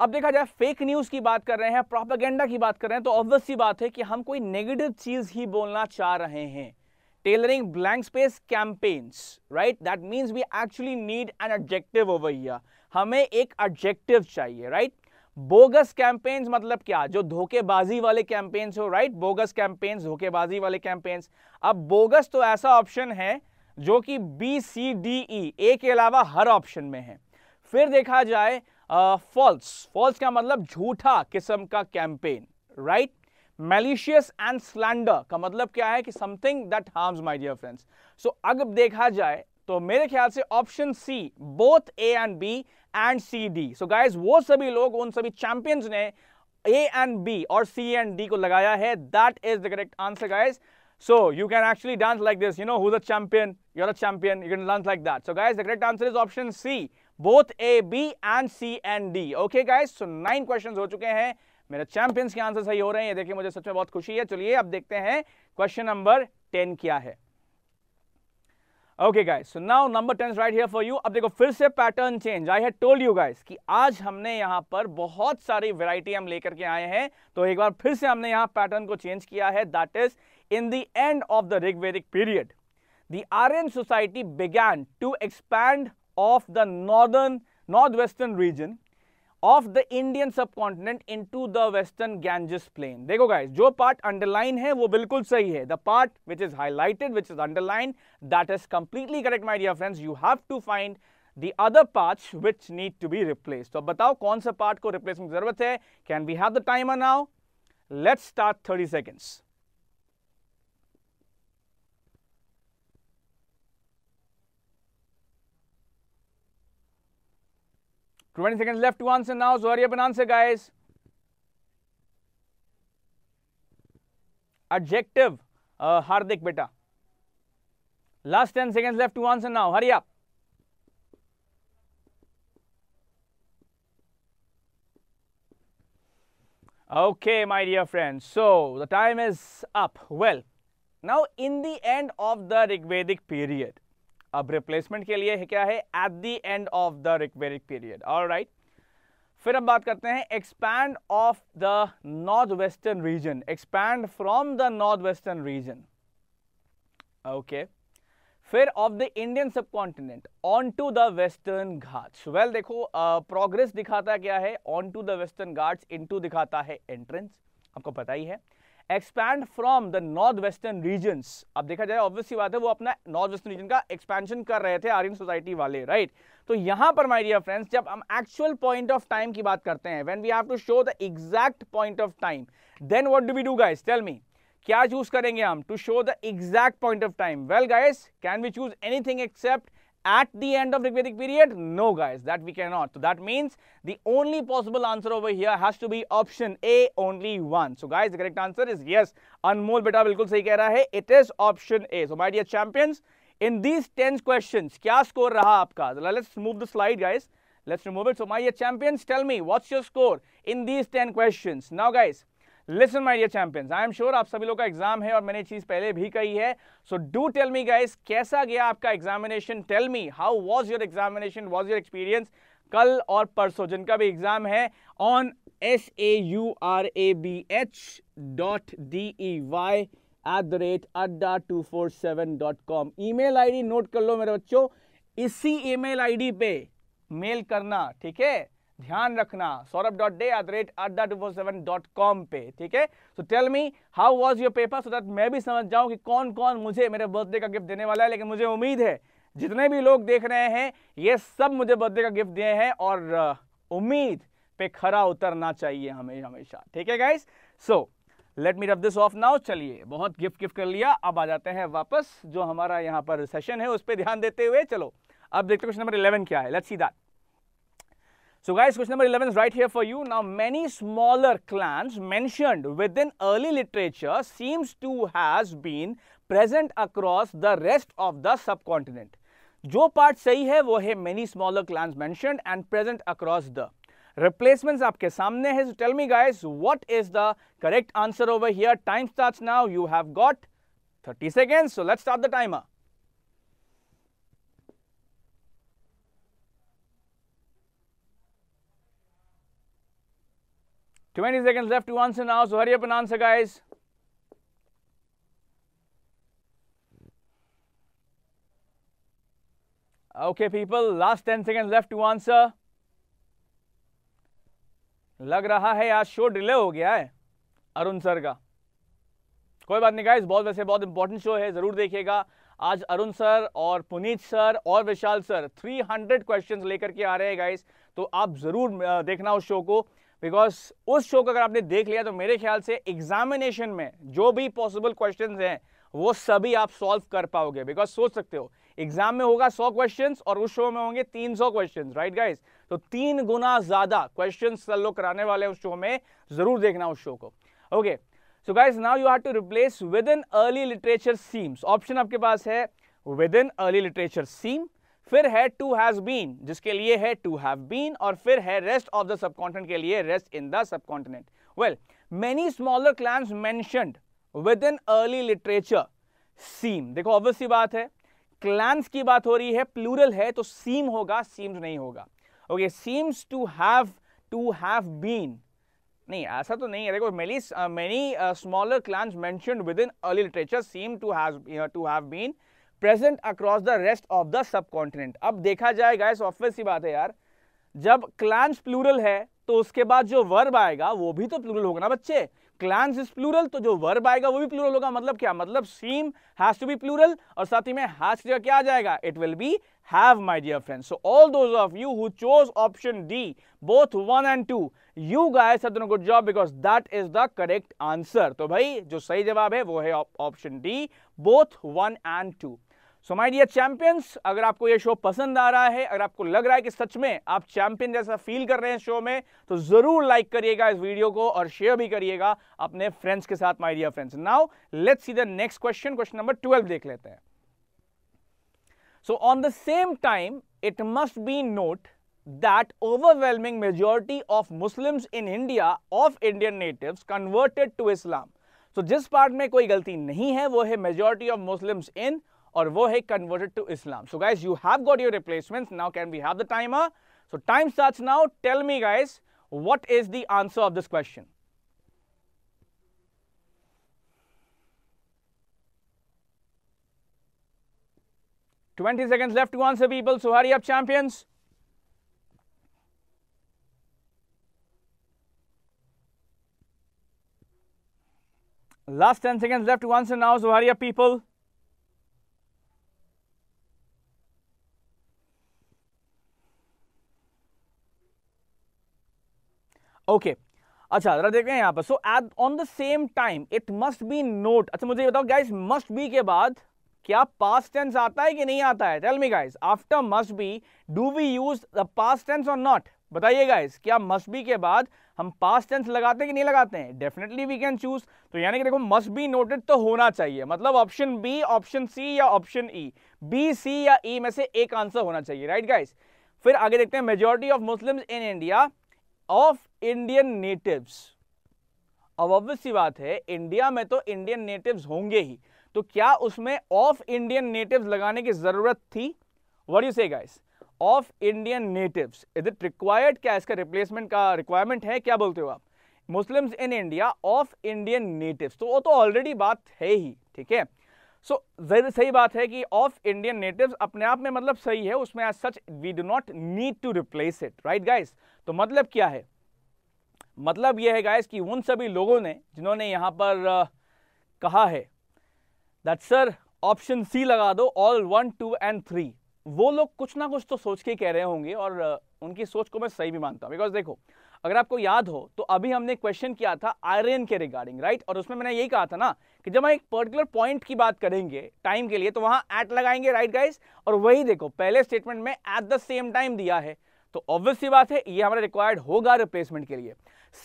अब देखा जाए फेक न्यूज़ की बात कर रहे हैं प्रोपेगेंडा की बात कर रहे हैं तो ऑब्वियस सी बात है कि हम कोई नेगेटिव चीज़ ही बोलना चाह रहे हैं। Tailoring blank space campaigns right that means we actually need an objective over here हमें एक ऑब्जेक्टिव चाहिए राइट right? बोगस कैंपेन्स मतलब क्या? जो धोखेबाजी वाले कैंपेन्स हो राइट बोगस कैंपेन्स, धोखेबाजी वाले कैंपेन्स। अब बोगस तो ऐसा ऑप्शन है, जो कि बी सी डी ई ए के अलावा हर ऑप्शन में है। फिर देखा जाए फॉल्स। फॉल्स का मतलब झूठा किस्म का campaign right malicious and slander का मतलब क्या है कि something that harms my dear friends so अगर देखा जाए तो मेरे ख्याल से option C both A and B and C D so guys वो सभी लोग, उन सभी चैंपियंस ने ए एंड बी और सी एंड डी को लगाया है। That is the correct answer guys so you can actually dance like this you know who champion you're a champion you can dance like that so guys the correct answer is option C both A B and C and D okay guys so nine question हो चुके हैं। मेरे champions के answer सही हो रहे हैं। ये देखिए, मुझे सच में बहुत खुशी है। चलिए, अब देखते हैं। क्वेश्चन नंबर टेन क्या है? Okay guys so now number ten right here for you अब देखो, फिर से pattern change I had told you guys कि आज हमने यहाँ पर बहुत सारी वैरायटी हम लेकर के आए हैं। तो एक बार फिर से हमने यहाँ पैटर्न को चेंज किया है। That is in the end of the Rigvedic period the Aryan society began to expand of the northern north western region of the Indian subcontinent into the western Ganges plain. देखो guys, जो part underline है वो बिल्कुल सही है. The part which is highlighted, which is underlined, that is completely correct, my dear friends. You have to find the other parts which need to be replaced. तो बताओ कौन सा part को replace की ज़रूरत है? Can we have the timer now? Let's start 30 seconds. 20 seconds left to answer now, so hurry up and answer, guys. Adjective, uh, Hardik beta. Last 10 seconds left to answer now, hurry up. Okay, my dear friends, so the time is up. Well, now in the end of the Rigvedic period, अब replacement के लिए है क्या है? At the end of the Rigvedic period all right फिर हम बात करते हैं expand of the north western region expand from the north western region okay फिर of the Indian subcontinent on to the western Ghats well देखो progress uh, दिखाता क्या है? On to the western Ghats into दिखाता है entrance आपको पता ही है। Expand from the north western region अब देखा जाए ऑब्वियसली बात है, वो अपना नॉर्थ वेस्टर्न रीजन का एक्सपेंशन कर रहे थे आर्यन सोसाइटी वाले राइट right? तो यहाँ पर माय डियर फ्रेंड्स जब हम एक्चुअल पॉइंट ऑफ़ टाइम की बात करते हैं when we have to show the exact point of time then what do we do guys tell me क्या चूज़ करेंगे हम to show the exact point of time well guys can we choose anything except at the end of Rigvedic period? No, guys, that we cannot. So that means the only possible answer over here has to be option A, only one. So guys, the correct answer is yes. Anmol beta bilkul sahi keh raha hai. It is option A. So my dear champions, in these 10 questions, kya score raha aapka? Let's move the slide, guys. Let's remove it. So my dear champions, tell me what's your score in these 10 questions. Now, guys, listen my dear champions I am sure आप सभी लोग का exam है और मैंने चीज़ पहले भी कही है। So do tell me guys कैसा गया आपका examination tell me how was your examination was your experience कल और परसों? जिनका भी एग्ज़ाम है on S A U R A B H dot D E Y at the rate Adda two four seven dot com email I D note कर लो मेरे बच्चों। इसी ई मेल आई डी पे मेल करना, ठीक है? ध्यान रखना। Saurabh dot Dey at the rate Adda two four seven dot com पे, ठीक है? So tell me how was your paper so that मैं भी समझ जाऊँ कि कौन कौन मुझे मेरे बर्थडे का गिफ्ट देने वाला है, लेकिन मुझे उम्मीद है, जितने भी लोग देख रहे हैं, ये सब मुझे बर्थडे का गिफ्ट दिए हैं और उम्मीद पे खरा उतरना चाहिए हमें हमेशा, ठीक है guys so let me rub this of now चलिए, बहुत गिफ्ट गिफ्ट कर लिया। अब आ जाते हैं वापस, जो हमारा यहाँ पर सेशन है, उस पर ध्यान देते हुए चलो। अब देखते क्वेश्चन नंबर इलेवन क्या है। Let's see that So guys, question number 11 is right here for you. Now, many smaller clans mentioned within early literature seems to has been present across the rest of the subcontinent. जो part सही है वो है many smaller clans mentioned and present across the replacements आपके सामने है so tell me guys what is the correct answer over here time starts now you have got 30 seconds so let's start the timer 20 seconds left to answer now, so hurry up and answer, guys. Okay, people, last 10 seconds left to answer. लग रहा है आज show delay हो गया है Arun sir का कोई बात नहीं गाइस बहुत वैसे बहुत इंपॉर्टेंट शो है ज़रूर देखिएगा आज अरुण सर और पुनीत सर और विशाल सर 300 क्वेश्चंस लेकर के आ रहे हैं गाइस तो आप ज़रूर देखना उस शो को बिकॉज़ उस शो को अगर आपने देख लिया तो मेरे ख्याल से एग्जामिनेशन में जो भी पॉसिबल क्वेश्चन हैं, वो सभी आप सॉल्व कर पाओगे। बिकॉज़ सोच सकते हो एग्ज़ाम में होगा 100 क्वेश्चंस और उस शो में होंगे 300 क्वेश्चंस राइट गाइस तो तीन गुना ज़्यादा क्वेश्चंस सर लोग कराने वाले उस शो में, ज़रूर देखना उस शो को। Okay so guys now you have to replace within early literature seems option आपके पास है with in early literature seem फिर है टू हैज़ बीन जिसके लिए है टू हैव बीन और फिर है रेस्ट ऑफ़ द सबकॉन्टिनेंट के लिए rest in the subcontinent well many smaller clans mentioned within early literature seem देखो ऑब्वियसली बात है क्लैंस की बात हो रही है प्लूरल है तो सीम होगा सीम्स नहीं होगा. Okay seems to have to have been नहीं, ऐसा तो नहीं है, देखो many many smaller clans mentioned within early literature seem to have to have been present across the rest of the subcontinent अब देखा जाए गाइस ऑफ़िस ही बात है यार। जब क्लैंस प्लूरल है तो उसके बाद जो वर्ब आएगा, वो भी तो प्लूरल होगा ना बच्चे? क्लैंस इज़ प्लूरल तो जो वर्ब आएगा, वो भी प्लूरल होगा। मतलब क्या? मतलब seem has to be plural और साथ ही में हैज़ क्या आ जाएगा? It will be have, my dear friends. So all those of you who chose option d, both 1 and 2 you guys have done a good job because that is the correct answer. तो भाई, जो सही जवाब है, वो है option D both one and 2 so my dear champions अगर आपको ये शो पसंद आ रहा है, अगर आपको लग रहा है कि सच में आप चैंपियन जैसा फील कर रहे हैं शो में तो ज़रूर लाइक करिएगा इस वीडियो को और शेयर भी करिएगा अपने फ्रेंड्स के साथ my dear friends now let's see the next question question number 12 देख लेते हैं so on the same time it must be note that overwhelming majority of Muslims in India, of Indian natives, converted to Islam. So, जिस part में कोई गलती नहीं है, वो है majority ऑफ़ Muslims in और वो है converted to Islam. So guys, you have got your replacements. Now can we have the timer? So time starts now. Tell me guys, what is the answer of this question? Twenty seconds left to answer, people. So hurry up, champions. Last 10 seconds left to answer now, so hurry up, people. Okay अच्छा जरा देखें यहाँ पर. So at on the same time it must be note अच्छा मुझे बताओ guys must be के बाद क्या पास्ट टेंस आता है कि नहीं आता है? Tell me guys after must be do we use the past tense और नॉट बताइए गाइस क्या मस्ट बी के बाद हम पास्ट टेंस लगाते हैं कि नहीं लगाते हैं? डेफिनेटली वी कैन चूज़ तो यानी कि देखो मस्ट बी नोटेड तो होना चाहिए. मतलब ऑप्शन बी ऑप्शन सी या ऑप्शन ई बी सी या ई e में से एक आंसर होना चाहिए. राइट right, गाइस फिर आगे देखते हैं. Majority of Muslims in India of Indian natives अब ऑब्वियस सी बात है इंडिया में तो इंडियन नेटिव्स होंगे ही। तो क्या उसमें ऑफ़ इंडियन नेटिव्स लगाने की ज़रूरत थी? What you say guys of Indian natives is it required क्या इसका रिप्लेसमेंट का रिक्वायरमेंट है? क्या बोलते हो आप? Muslims in India of Indian natives तो वो तो ऑलरेडी बात है ही, ठीक है? सो so, सही बात है कि ऑफ़ इंडियन नेटिव्स अपने आप में मतलब सही है उसमें as such we do not need to replace it right guys तो मतलब क्या है? मतलब यह है गाइस कि उन सभी लोगों ने जिन्होंने यहाँ पर आ, कहा है दैट सर ऑप्शन सी लगा दो all one two and three वो लोग कुछ ना कुछ तो सोच के कह रहे होंगे और आ, उनकी सोच को मैं सही भी मानता हूँ। बिकॉज़ देखो अगर आपको याद हो तो अभी हमने क्वेश्चन किया था आयरन के रिगार्डिंग राइट और उसमें मैंने यही कहा था ना कि जब हम एक पर्टिकुलर पॉइंट की बात करेंगे टाइम के लिए तो वहाँ एट लगाएँगे राइट गाइस और वही देखो, पहले स्टेटमेंट में एट द सेम टाइम दिया है। तो ऑब्वियस सी बात है, ये हमारा रिक्वायर्ड होगा रिप्लेसमेंट के लिए।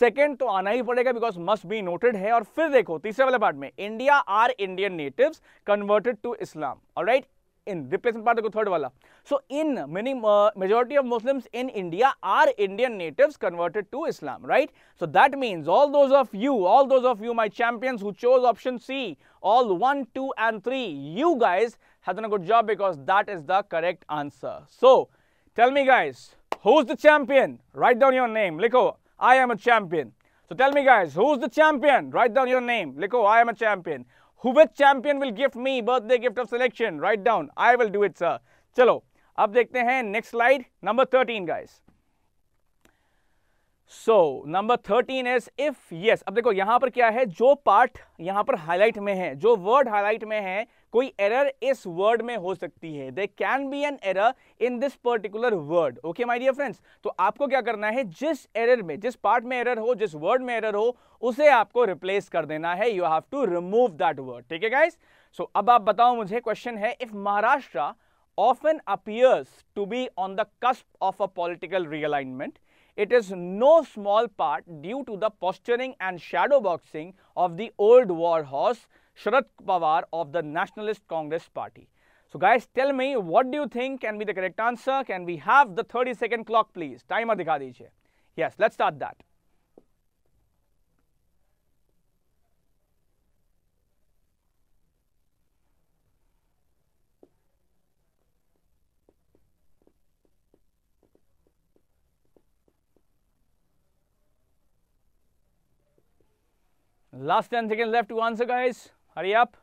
सेकेंड तो आना ही पड़ेगा बिकॉज़ मस्ट बी नोटेड है। और फिर देखो, तीसरे वाले पार्ट में India are Indian natives converted to Islam और right in replacement part देखो third वाला so in many uh, majority of Muslims in India are Indian natives converted to Islam right so that means all those of you all those of you my champions who chose option C all 1 2 and 3 you guys have done a good job because that is the correct answer so tell me guys who's the champion write down your name likho I am a champion. So tell me guys, who's the champion? Write down your name. Likho, I am a champion. Which champion will gift me birthday gift of selection? Write down. I will do it, sir. चलो अब देखते हैं next slide number thirteen guys so number thirteen is if yes अब देखो यहाँ पर क्या है जो पार्ट यहाँ पर हाईलाइट में है जो वर्ड हाईलाइट में है कोई एरर इस वर्ड में हो सकती है। They can be an error in this particular word okay my dear friends तो आपको क्या करना है? जिस एरर में, जिस पार्ट में एरर हो, जिस वर्ड में एरर हो, उसे आपको रिप्लेस कर देना है। You have to remove that word ठीक है गाइस सो अब आप बताओ मुझे क्वेश्चन है if Maharashtra often appears to be on the cusp of a political realignment, it is no small part due to the posturing and shadow boxing of the old war horse Sharad Pawar of the Nationalist Congress Party. So guys, tell me what do you think can be the correct answer? Can we have the 30 second clock please? Timer dikha dijiye. Yes, let's start that. Last 10 seconds left to answer guys. Hurry up.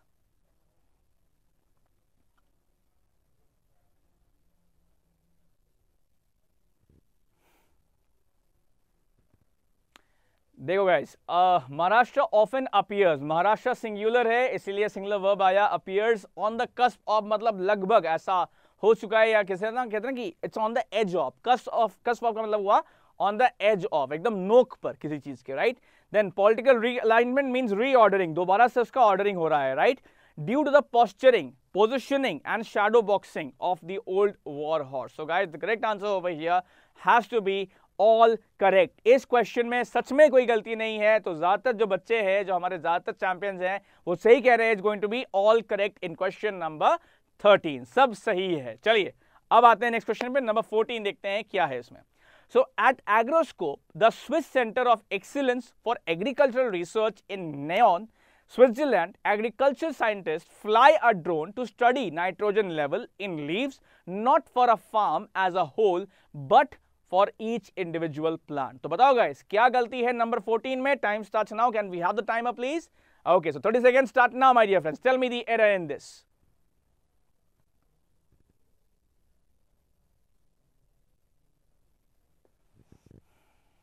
देखो guys Maharashtra often appears Maharashtra singular है, इसीलिए singular verb आया appears on the cusp of मतलब लगभग ऐसा हो चुका है या किसे ना, कहते हैं कि it's on the edge of cusp of cusp of का मतलब हुआ ऑन द एज ऑफ़ एकदम नोक पर किसी चीज़ के right right? Then political realignment means reordering दोबारा से उसका ऑर्डरिंग हो रहा है right due to the posturing positioning and shadow boxing of the old war horse. So guys, the correct answer over here has to be all correct इस question में सच में कोई गलती नहीं है तो ज़्यादातर जो बच्चे हैं जो हमारे ज़्यादातर चैंपियंस हैं वो सही कह रहे हैं is going to be all correct in question number thirteen सब सही है। चलिए अब आते हैं नेक्स्ट क्वेश्चन पे। नंबर फोर्टीन देखते हैं क्या है इसमें। So at Agroscope, the Swiss Center of Excellence for Agricultural Research in Neon, Switzerland, agriculture scientists fly a drone to study nitrogen level in leaves, not for a farm as a whole, but for each individual plant. तो बताओ guys, क्या गलती है number 14 में? Time starts now. Can we have the timer please? Okay, so 30 seconds start now, my dear friends. Tell me the error in this.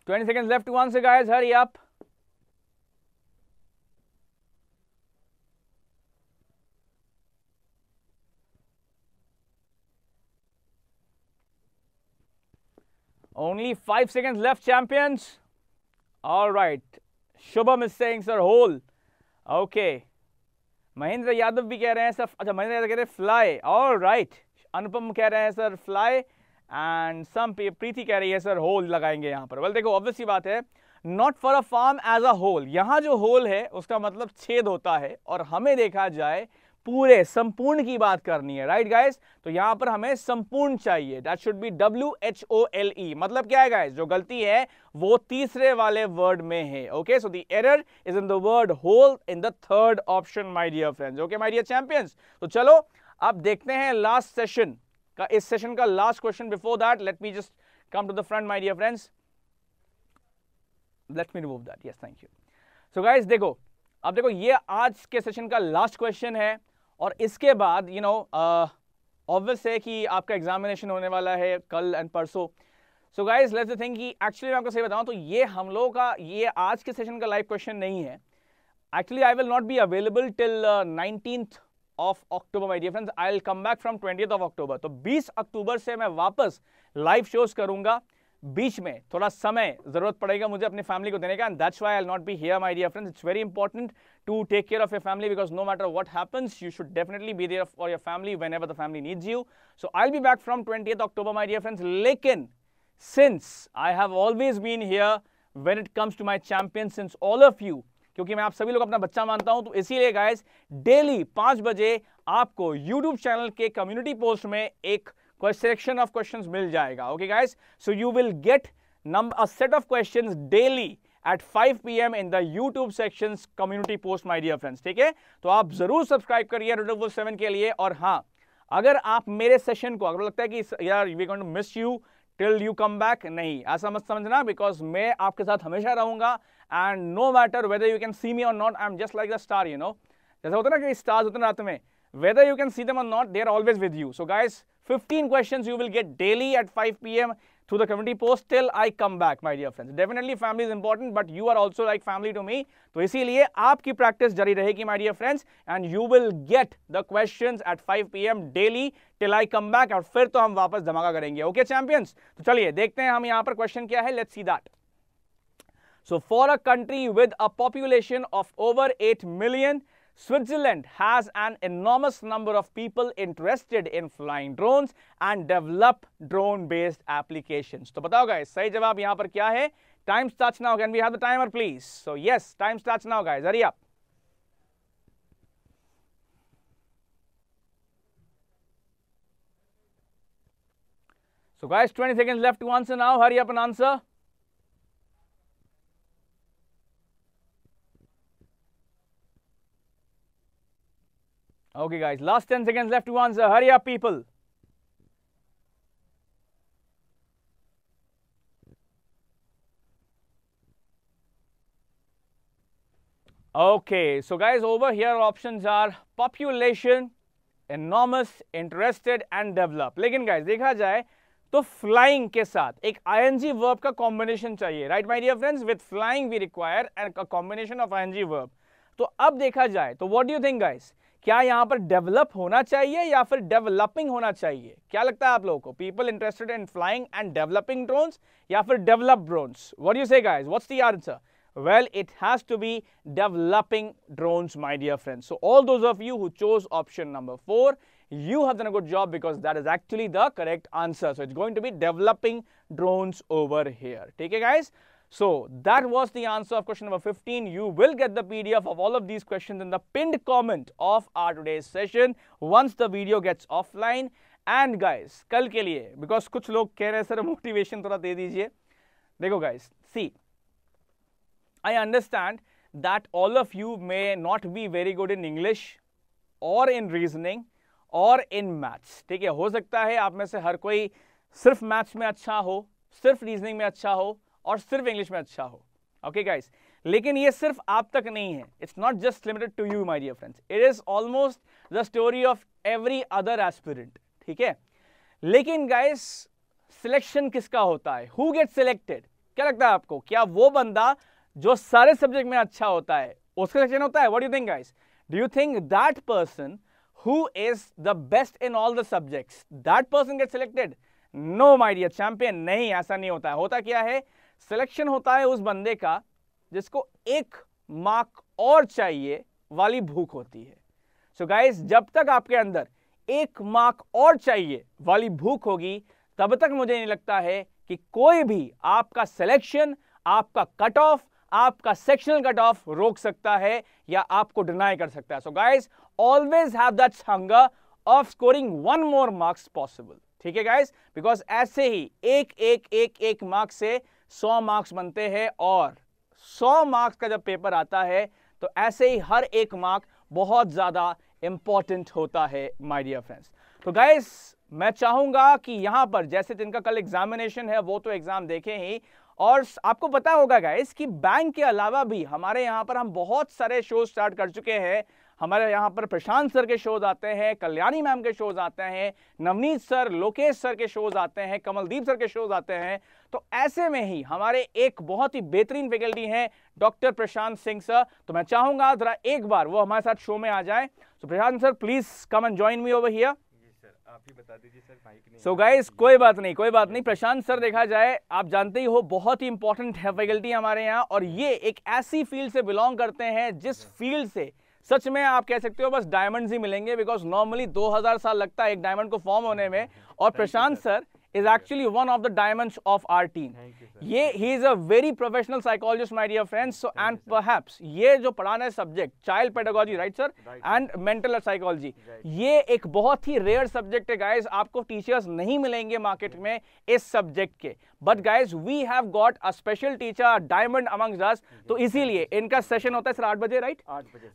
20 seconds left to answer, guys. Hurry up. Only five seconds left, champions. All right. Shubham is saying, sir, whole. Okay. Mahendra Yadav भी कह रहे हैं sir अच्छा महेंद्र यादव कह रहे हैं fly all right अनुपम कह रहे हैं sir fly and some Preeti कह रही है सर होल लगाएँगे यहाँ पर. वेल देखो ऑब्वियसली बात है not for a farm as a whole यहाँ जो होल है, उसका मतलब छेद होता है और हमें देखा जाए, पूरे, संपूर्ण की बात करनी है राइट गाइस तो यहाँ पर हमें संपूर्ण चाहिए। That should be W H O L E मतलब क्या है गाइस जो गलती है, वो तीसरे वाले वर्ड में है okay so the error is in the word whole in the third option my dear friends okay my dear champions तो चलो, अब देखते हैं लास्ट सेशन का, इस सेशन का last question before that let me just come to the front my dear friends let me remove that yes thank you so guys देखो, अब देखो, ये आज के सेशन का लास्ट क्वेश्चन है, और इसके बाद यू नो ऑब्वियस है कि आपका एग्जामिनेशन होने वाला है कल एंड परसों। सो गाइज़ लेट्स थिंक कि एक्चुअली मैं आपको सही बताऊँ तो ये हम लोगों का, ये आज के सेशन का लाइव क्वेश्चन नहीं है। Actually I will not be available till nineteen of October my difference I will come back from twenty of October तो 20 अक्टूबर से मैं वापस लाइव शोज़ करूँगा। बीच में थोड़ा समय ज़रूरत पड़ेगा मुझे अपनी फैमिली को देने का and that's why I not be here my dear friends it's very important to take care of your family because no matter what happens you should definitely be there for your family when the family needs you so I be back from twenty October my dear friends लेकिन since I have always been here when it comes to my champion since all of you क्योंकि मैं आप सभी लोग अपना बच्चा मानता हूँ तो इसीलिए गाइस डेली पाँच बजे आपको यूट्यूब चैनल के कम्युनिटी पोस्ट में एक सिलेक्शन ऑफ़ क्वेश्चन मिल जाएगा okay guys so you will get number set of question daily at 5 PM in the YouTube section community post my dear friends ठीक है? तो आप ज़रूर सब्सक्राइब करिए सेवन के लिए और हाँ अगर आप मेरे सेशन को, अगर लगता है कि यार we going to miss you till you come back? नहीं। ऐसा मत समझना बिकॉज़ मैं आपके साथ हमेशा रहूँगा and no matter whether you can see me or not I am just like the star you know जैसा होता है ना कि स्टार्स होते हैं रात में। Whether you can see them or not they are always with you so guys 15 questions you will get daily at 5 p.m through the community post till I come back, my dear friends. Definitely family is important, but you are also like family to me. तो इसीलिए आपकी practice जारी रहेगी my dear friends and you will get the questions at 5 pm daily till I come back और फिर तो हम वापस धमाका करेंगे ओके चैंपियंस तो चलिए देखते हैं हम यहाँ पर क्वेश्चन क्या है let's see that So for a country with a population of over 8 million, Switzerland has an enormous number of people interested in flying drones and develop drone-based applications. तो बताओ guys, सही जवाब यहाँ पर क्या है? Time starts now. Can we have the timer, please? So yes, time starts now, guys. Hurry up. So guys, 20 seconds left to answer now. Hurry up and answer. Okay, guys, last 10 seconds left to answer. Hurry up, people. Okay, so guys, over here options are population, enormous, interested and develop. लेकिन guys, देखा जाए तो flying के साथ एक ING verb का combination चाहिए right my dear friends with flying we require an combination of ING verb तो अब देखा जाए तो what do you think guys क्या यहाँ पर डेवलप होना चाहिए या फिर डेवलपिंग होना चाहिए? क्या लगता है आप लोगों को? People interested in flying and developing drone या फिर develop drone what you say guys what's the answer well it has to be developing drone my dear friend so all those of chose option number four you have done a good job because that is actually the correct answer. So, it's going to be developing drones over here. okay guys? so that was the answer of question number 15. You will get the PDF of all of these questions in the pinned comment of our today's session once the video gets offline. And guys, कल के लिए because कुछ लोग कह रहे हैं sir motivation थोड़ा दे दीजिए देखो guys, see, I understand that all of you may not be very good in English or in reasoning or in maths. ठीक है हो सकता है आप में से हर कोई सिर्फ मैथ्स में अच्छा हो सिर्फ रीजनिंग में अच्छा हो और सिर्फ़ इंग्लिश में अच्छा हो। ओके okay गाइस लेकिन ये सिर्फ़ आप तक नहीं है। It's not just limited to you my dear friends it is almost the story of every other aspirant ठीक है? लेकिन गाइस सिलेक्शन किसका होता है? हु गेट सिलेक्टेड क्या लगता है आपको? क्या वो बंदा जो सारे सब्जेक्ट में अच्छा होता है, उसका सिलेक्शन होता है? What you think guys do you think that person who is the best in all the subjects that person get selected no my dear champion नहीं, ऐसा नहीं होता है। होता क्या है? सिलेक्शन होता है उस बंदे का जिसको एक मार्क और चाहिए वाली भूख होती है। सो so गाइस जब तक आपके अंदर एक मार्क और चाहिए वाली भूख होगी, तब तक मुझे नहीं लगता है कि कोई भी आपका सिलेक्शन आपका कट ऑफ़ आपका सेक्शनल कट ऑफ़ रोक सकता है या आपको डिनाई कर सकता है। So guys always have that hunger of scoring one more marks possible ठीक है गाइस बिकॉज़ ऐसे ही एक एक एक एक मार्क्स से सौ मार्क्स बनते हैं और सौ मार्क्स का जब पेपर आता है तो ऐसे ही हर एक मार्क बहुत ज़्यादा इंपॉर्टेंट होता है माय डियर फ्रेंड्स तो गाइस मैं चाहूँगा कि यहाँ पर, जैसे जिनका कल एग्जामिनेशन है, वो तो एग्ज़ाम देखें ही। और आपको पता होगा गाइस कि बैंक के अलावा भी हमारे यहाँ पर हम बहुत सारे शो स्टार्ट कर चुके हैं। हमारे यहाँ पर प्रशांत सर के शोज़ आते हैं कल्याणी मैम के शोज़ आते हैं नवनीत सर लोकेश सर के शोज़ आते हैं कमलदीप सर के शोज़ आते हैं। तो ऐसे में ही हमारे एक बहुत ही बेहतरीन फैकल्टी हैं डॉक्टर प्रशांत सिंह सर। तो मैं चाहूँगा जरा एक बार वो हमारे साथ शो में आ जाए। तो Prashant sir please come and join me over here so guys कोई बात नहीं कोई बात नहीं। प्रशांत सर देखा जाए आप जानते ही हो बहुत ही इंपॉर्टेंट है फैकल्टी हमारे यहाँ। और ये एक ऐसी फ़ील्ड से बिलोंग करते हैं जिस फ़ील्ड से सच में आप कह सकते हो बस डायमंड्स ही मिलेंगे बिकॉज़ नॉर्मली 2000 साल लगता है एक डायमंड को फॉर्म होने में। और Prashant sir is actually one of the diamonds of our team. ये he is a very professional psychologist, my dear friends. So and perhaps ये जो पढ़ाना है subject child pedagogy right sir and mental psychology ये एक बहुत ही rare subject है गाइस आपको टीचर्स नहीं मिलेंगे मार्केट में इस सब्जेक्ट के but guys we have got a special teacher diamond among us तो इसीलिए इनका सेशन होता है सर आठ बजे राइट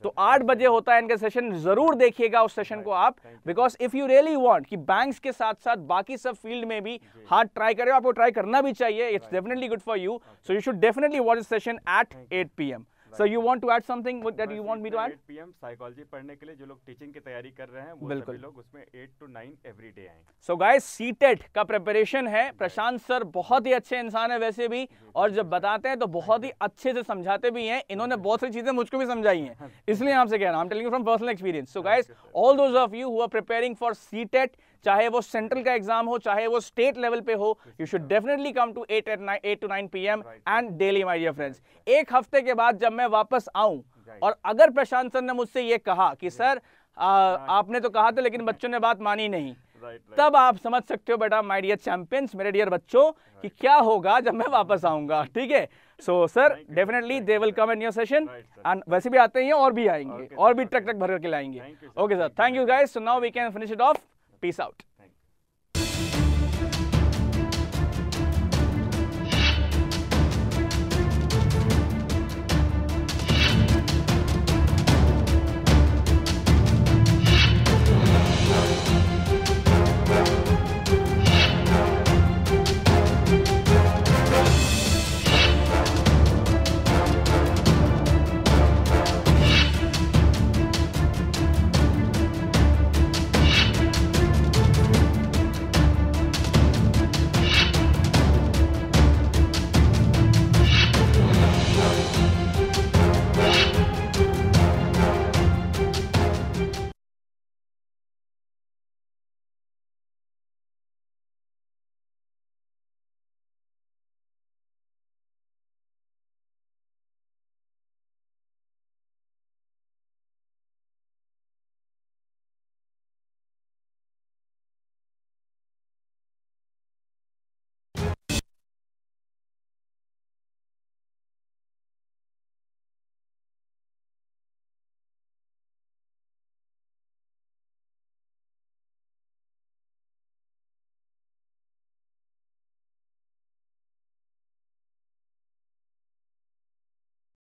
तो आठ बजे होता है इनका सेशन ज़रूर देखिएगा उस सेशन को आप because if you really want कि बैंक्स के साथ साथ बाकी सब फ़ील्ड में भी हार्ड ट्राई करें आपको ट्राई करना भी चाहिए। It's definitely good for you so you should definitely watch session at eight P M so you want to add something that you want me to add PM psychology पढ़ने के लिए जो लोग टीचिंग की तैयारी कर रहे हैं वो बिल्कुल। लोग उसमें 8 टू 9 एवरी डे आएँगे सो गाइस सीटेट का प्रिपरेशन है। प्रशांत सर बहुत ही अच्छे इंसान है वैसे भी। और जब बताते हैं तो बहुत ही अच्छे से समझाते भी हैं। इन्होंने बहुत सारी चीज़ें मुझको भी समझाई हैं। <laughs> इसलिए आपसे कह रहा हूँ telling from personal experience so guys all those of you who are preparing for CTET चाहे वो सेंट्रल का एग्ज़ाम हो चाहे वो स्टेट लेवल पे हो you should definitely come to at eight nine eight to nine P M and daily my dear friends एक हफ़्ते के बाद जब मैं वापस आऊँ और अगर प्रशांत सर ने मुझसे ये कहा कि सर आपने तो कहा था लेकिन बच्चों ने बात मानी नहीं। तब आप समझ सकते हो बेटा माय डियर चैंपियंस मेरे डियर बच्चों कि क्या होगा जब मैं वापस आऊँगा ठीक है? So sir definitely they will come in your session and वैसे भी आते हैं और भी आएँगे और भी ट्रक ट्रक भर करके लाएँगे। Okay sir thank you guys so now we can finish it off Peace out.